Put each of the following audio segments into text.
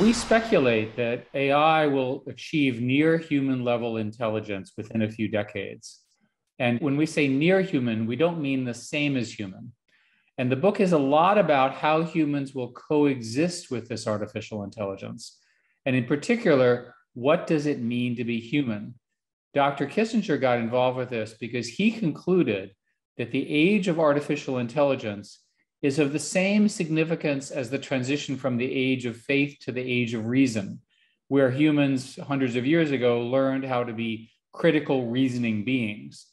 We speculate that AI will achieve near human level intelligence within a few decades. And when we say near human, we don't mean the same as human. And the book is a lot about how humans will coexist with this artificial intelligence. And in particular, what does it mean to be human? Dr. Kissinger got involved with this because he concluded that the age of artificial intelligence is of the same significance as the transition from the age of faith to the age of reason, where humans hundreds of years ago learned how to be critical reasoning beings.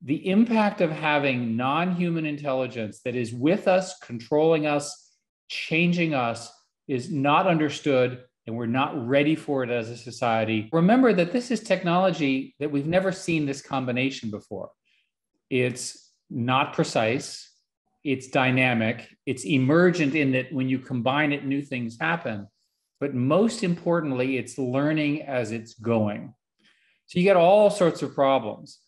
The impact of having non human intelligence that is with us, controlling us, changing us, is not understood, and we're not ready for it as a society. Remember that this is technology that we've never seen this combination before. It's not precise, it's dynamic, it's emergent in that when you combine it, new things happen. But most importantly, it's learning as it's going. So you get all sorts of problems.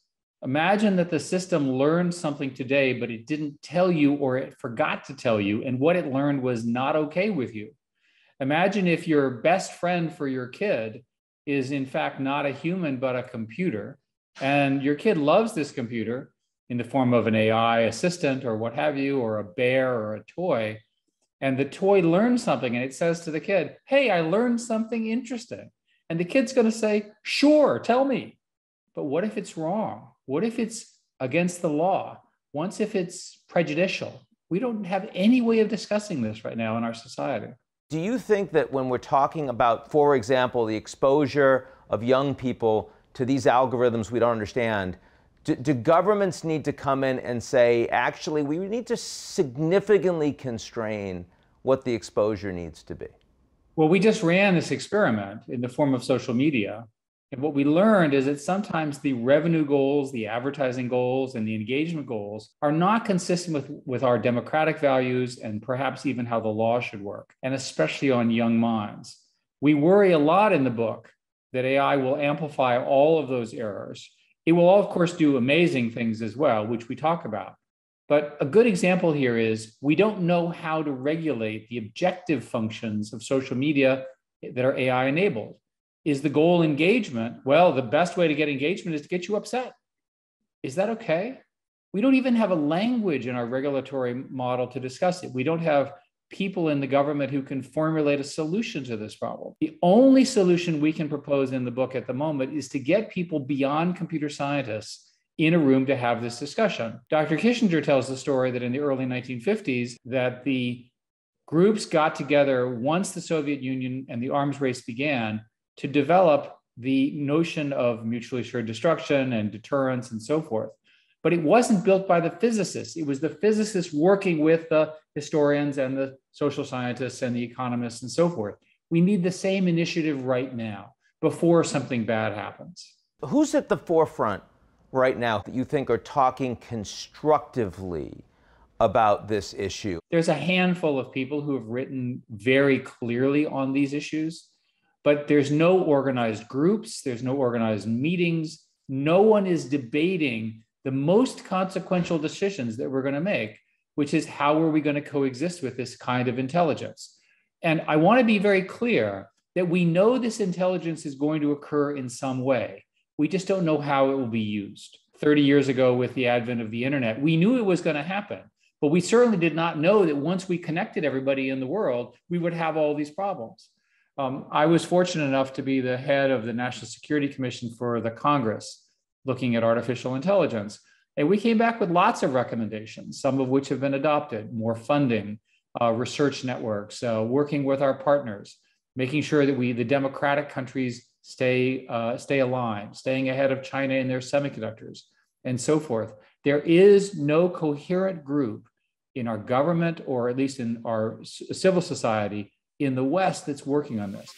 Imagine that the system learned something today, but it didn't tell you or it forgot to tell you, and what it learned was not okay with you. Imagine if your best friend for your kid is, in fact, not a human, but a computer, and your kid loves this computer, in the form of an AI assistant or what have you, or a bear or a toy. And the toy learns something and it says to the kid, Hey, I learned something interesting. And the kid's going to say, Sure, tell me. But what if it's wrong? What if it's against the law? Once if it's prejudicial? We don't have any way of discussing this right now in our society. Do you think that when we're talking about, for example, the exposure of young people to these algorithms we don't understand, do, do, governments need to come in and say, actually, we need to significantly constrain what the exposure needs to be? Well, we just ran this experiment in the form of social media. And what we learned is that sometimes the revenue goals, the advertising goals, and the engagement goals are not consistent with, with our democratic values and perhaps even how the law should work, and especially on young minds. We worry a lot in the book that AI will amplify all of those errors it will, of course, do amazing things as well, which we talk about. But a good example here is we don't know how to regulate the objective functions of social media that are AI enabled. Is the goal engagement? Well, the best way to get engagement is to get you upset. Is that okay? We don't even have a language in our regulatory model to discuss it. We don't have people in the government who can formulate a solution to this problem. The only solution we can propose in the book at the moment is to get people beyond computer scientists in a room to have this discussion. Dr. Kissinger tells the story that in the early 1950s that the groups got together once the Soviet Union and the arms race began to develop the notion of mutually assured destruction and deterrence and so forth but it wasn't built by the physicists. It was the physicists working with the historians and the social scientists and the economists and so forth. We need the same initiative right now before something bad happens. Who's at the forefront right now that you think are talking constructively about this issue? There's a handful of people who have written very clearly on these issues, but there's no organized groups, there's no organized meetings. No one is debating the most consequential decisions that we're going to make, which is how are we going to coexist with this kind of intelligence? And I want to be very clear that we know this intelligence is going to occur in some way. We just don't know how it will be used. 30 years ago, with the advent of the internet, we knew it was going to happen, but we certainly did not know that once we connected everybody in the world, we would have all these problems. Um, I was fortunate enough to be the head of the National Security Commission for the Congress looking at artificial intelligence. And we came back with lots of recommendations, some of which have been adopted more funding, uh, research networks, uh, working with our partners, making sure that we, the democratic countries, stay, uh, stay aligned, staying ahead of China in their semiconductors, and so forth. There is no coherent group in our government, or at least in our civil society in the West, that's working on this.